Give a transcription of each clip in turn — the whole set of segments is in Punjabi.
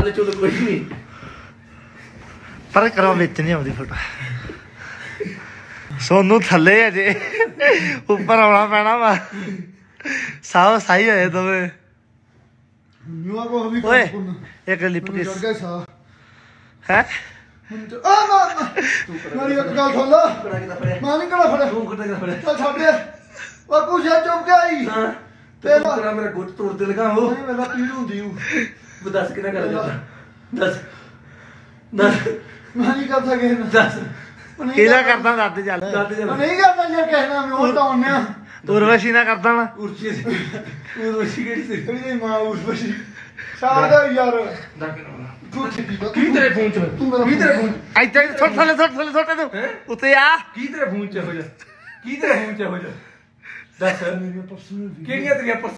ਚੱਲ ਚਲੋ ਕੋਈ ਨਹੀਂ ਪਰ ਕਰੋ ਵਿੱਚ ਨਹੀਂ ਆਉਂਦੀ ਫੋਟੋ ਸੋਨੂੰ ਥੱਲੇ ਅਜੇ ਉੱਪਰ ਆਉਣਾ ਪੈਣਾ ਵਾ। ਸਾਹ ਸਾਈ ਹੋਏ ਦੋਵੇਂ। ਨਿਵਾ ਕੋ ਓਏ ਇੱਕ ਲਿਪ ਕਿਸ ਚੜ ਗਿਆ ਸਾਹ। ਹੈ? ਹੁਣ ਤੇ- ਆ ਨਾ ਨਾ ਮੇਰੀ ਇੱਕ ਗੱਲ ਸੁਣ ਲਾ। ਬੜਾ ਕਿਦਾ ਫੜਿਆ। ਤੂੰ ਕਿਦਾ ਫੜਿਆ? ਚੱਲ ਛੱਡ ਦੇ। ਉਹ ਕੁਛਾ ਚੁੱਪ ਗਿਆ ਈ ਹਾਂ। ਤੇ ਤੇ ਨਾ- ਤੇਰਾ ਮੇਰਾ ਗੁੱਟ ਤੋੜ ਦੇ ਲਗਾ ਉਹ ਨਹੀਂ ਮੇਰਾ ਪੀੜ ਹੁੰਦੀ ਹੂੰ। ਉਹ ਦੱਸ ਕਿਹਨਾਂ ਕਰ ਦਿੱਤਾ ਦੱਸ। ਦੱਸ। ਮੈਂ ਨਹੀਂ ਕਰਦਾ ਦੱਸ। ਉਹ ਨਹੀਂ ਕਿਹਦਾ ਕਰਦਾ- ਕਰਦਾ ਦੱਦ ਚੱਲ। ਦੱਸ ਨਹੀਂ ਕਰਦਾ ਜੇ ਕਿਸੇ ਨਾਲ ਮੈਂ ਉਹ ਟਾਉਨੇ ਆ ਉਰਵਸ਼ੀ ਨਾ ਕਰਦਾ ਨਾ ਉਰਚੀ ਸੀ। ਉਰਚੀ ਕਿਹੜੀ ਸੀ? ਤੇਰੀ ਮਾਂ ਉਸ ਬਸੀ ਸਾਦਾ ਯਾਰ। ਦੱਸ ਕਿਹਨਾਂ ਕੀ ਤੇਰੇ ਫੋਨ ਚ ਤੂੰ ਮੇਰਾ ਕੀ ਤੇਰੇ ਫੋਨ ਇੱਥੇ ਥੋੜੇ ਥੱਲੇ ਥੋੜੇ ਥੱਲੇ ਥੋੜੇ ਤੂੰ ਹੈਂ? ਉੱਤੇ ਆ। ਕੀ ਤੇਰੇ ਫੋਨ ਚ ਹੋ ਜਾ ਕੀ ਤੇਰੇ ਫੋਨ ਚ ਹੋ ਜਾ ਦੱਸ। ਮੇਰੀਆਂ ਪਰਸਨਲ ਵੀਡੀਓ? ਕਿਹੜੀਆਂ ਤੇਰੀਆਂ ਪਰਸ?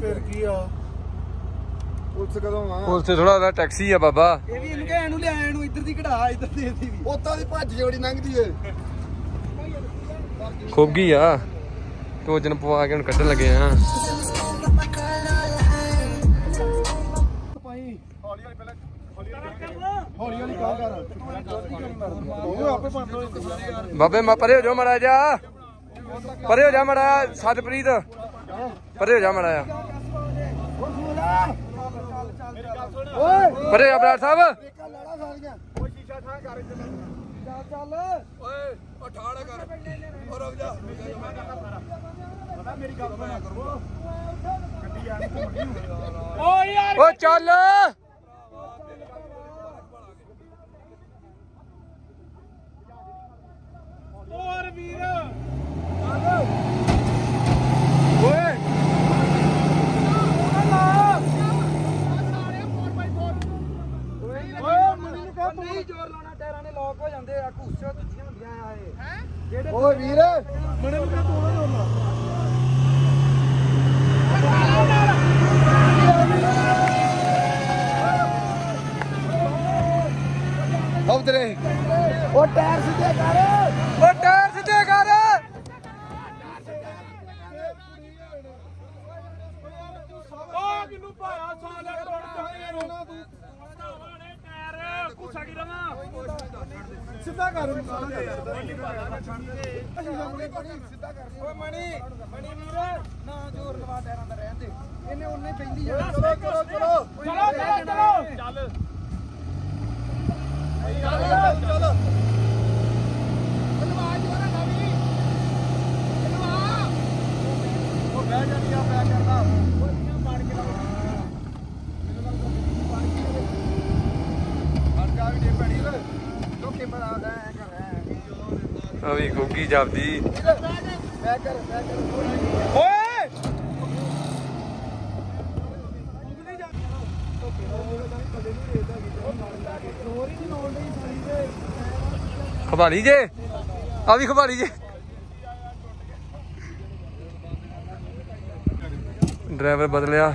ਫਿਰ ਕੀ ਆ? ਪੁਲਿਸ ਕਦੋਂ ਆ ਪੁਲਿਸ ਤੇ ਥੋੜਾ ਦਾ ਟੈਕਸੀ ਆ ਬਾਬਾ ਇਹ ਵੀ ਇਹਨੂੰ ਕਹਿ ਇਹਨੂੰ ਲਿਆ ਇਹਨੂੰ ਇੱਧਰ ਦੀ ਕਢਾ ਇੱਧਰ ਦੀ ਇਹਦੀ ਵੀ ਉੱਤਾਂ ਦੀ ਭੱਜ ਜੋੜੀ ਲੰਘਦੀ ਏ। ਖੁੱਬ ਗਈ ਆ ਟੋਜਨ ਪਵਾ ਕੇ ਹੁਣ ਕੱਢਣ ਲੱਗੇ ਆ। ਭਾਈ ਹੌਲੀ ਹੌਲੀ ਪਹਿਲਾਂ ਹੌਲੀ ਹੌਲੀ ਕਾਹ ਕਰ। ਉਹ ਆਪੇ ਬੰਦ ਹੋ ਜਾਂਦੇ ਸਾਰੇ ਯਾਰ ਬਾਬੇ ਮੈਂ ਪਰੇ ਹੋ ਜਾ ਮੜਾ ਜਾ ਪਰੇ ਹੋ ਜਾ ਮੜਾ ਸਤਪ੍ਰੀਤ। ਪਰੇ ਹੋ ਜਾ ਮੜਾ ਆ ਓਏ ਪਰੇ ਆ ਬਰਾੜ ਸਾਹਿਬ। ਠਾਂ ਕਰ ਚੱਲ ਚੱਲ ਓਏ ਉਹ ਠਾੜਾ ਕਰ ਉਹ ਰੁਕ ਜਾ ਪਤਾ ਮੇਰੀ ਗੱਲ ਸੁਣਿਆ ਕਰੋ ਗੱਡੀ ਆ ਓ ਚੱਲ ਹੋਰ ਵੀਰ ਓਏ ਓਏ ਮਣੀ ਨੂੰ ਕਹ ਨਹੀਂ ਜ਼ੋਰ ਲਾਉਣਾ ਟਾਇਰਾਂ ਨੇ ਲੌਕ ਹੋ ਜਾਂਦੇ ਆ ਘੁੱਸੋ ਦੂਜੀਆਂ ਹੁੰਦੀਆਂ ਆ ਇਹ ਹੈ ਜਿਹੜੇ ਓਏ ਵੀਰ। ਮਣੀ ਨੂੰ ਕਹ ਤੂੰ ਨਾ ਜ਼ੋਰ ਲਾ ਉਧਰੇ ਉਹ ਟਾਇਰ ਸਿੱਧੇ ਕਰ। ਓ ਟਾਇਰ ਸਿੱਧੇ ਕਰ ਓ ਕਿਨੂੰ ਭਾਇਆ ਸਾਲੇ ਕੋਣ ਚਾਹੀਏ ਰੋਣਾ ਤੂੰ ਟਾਇਰ ਕੁੱਸਾ ਕੀ ਰਵਾ ਸਿੱਧਾ ਕਰ ਸਿੱਧਾ ਕਰ। ਓਏ ਮਣੀ ਮਣੀ ਵੀਰ ਨਾ ਜ਼ੋਰ ਲਵਾ ਟਾਇਰਾਂ ਦਾ ਰਹਿਣ ਦੇ। ਇਹਨੇ ਉਹਨੇ ਪੈਂਦੀ ਜਾਣਾ। ਚਲੋ ਚਲੋ। ਚਲੋ ਚੱਲ ਚੱਲ ਚੱਲ ਉਹ ਬਹਿ ਜਾਣੀ ਆ ਪਿਆ ਕਰਦਾ ਉਹ ਕਿਉਂ ਮਾਰ ਕੇ ਲਾਉਂਦਾ ਮੈਨੂੰ ਲੱਗਦਾ ਮੈਨੂੰ ਮਾਰ ਕੇ ਹਟ ਜਾ ਵੀ ਦੇ ਪੈਣੀ ਓਏ ਲੋਕੇ ਮਰਾ ਦਾ ਐ ਕਰ ਐ ਆ ਵੀ ਗੁੱਗੀ ਜਾਪਦੀ। ਬੈ ਓਏ! ਖਵਾਲੀ ਜੇ। ਆ ਵੀ ਖਵਾਲੀ ਜੇ। ਡਰਾਈਵਰ ਬਦਲਿਆ।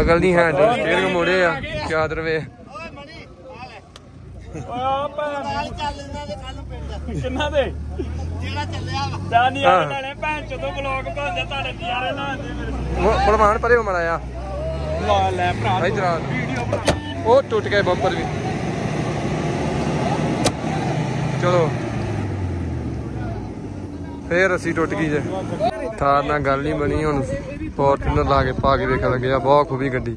ਅਗਲ ਨਹੀਂ ਹੈ। ਸਟੀਅਰਿੰਗ ਮੋੜੇ ਆ ਯਾਦ ਰਵੇ ਕਿੰਨਾ ਦੇ? ਜਿਹੜਾ ਚੱਲਿਆ ਵਾ ਜਾਨੀ ਹਾਂ। ਆ ਨਾਲੇ ਭੈਣ ਚੋਂ ਬਲੌਗ ਪਾਉਂਦੇ ਤੁਹਾਡੇ ਨਿਆਰੇ ਨਾ ਆਂਦੇ ਮੇਰੇ ਭਲਵਾਨ ਪਰੇ ਮੜਾਇਆ ਲਾ ਲੈ ਭਰਾ। ਇਧਰ ਆ ਉਹ ਟੁੱਟ ਗਏ ਬੰਪਰ ਵੀ। ਚਲੋ। ਫੇਰ ਅਸੀਂ ਟੁੱਟ ਗਈ ਜੇ। ਥਾਰ ਨਾਲ ਗੱਲ ਨਹੀਂ ਬਣੀ ਹੁਣ ਫੋਰਚੂਨਰ ਲਾ ਕੇ ਪਾ ਕੇ ਵੇਖਣ ਲੱਗੇ ਆ। ਬਹੁਤ ਖੂਬੀ ਗੱਡੀ।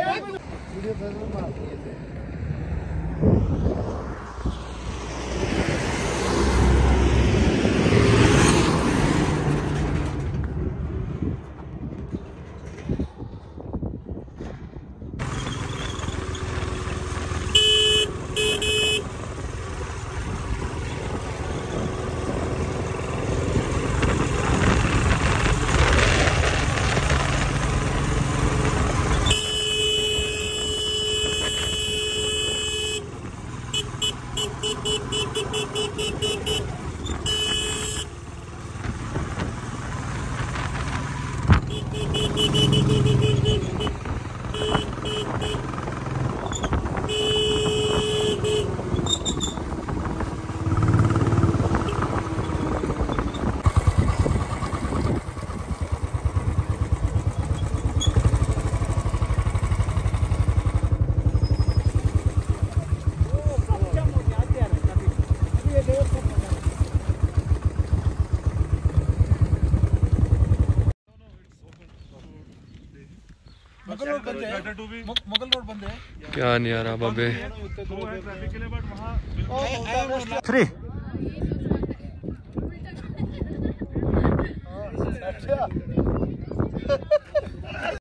É, Podia fazer uma क्या नहीं आ रहा बाबे। थ्री अच्छा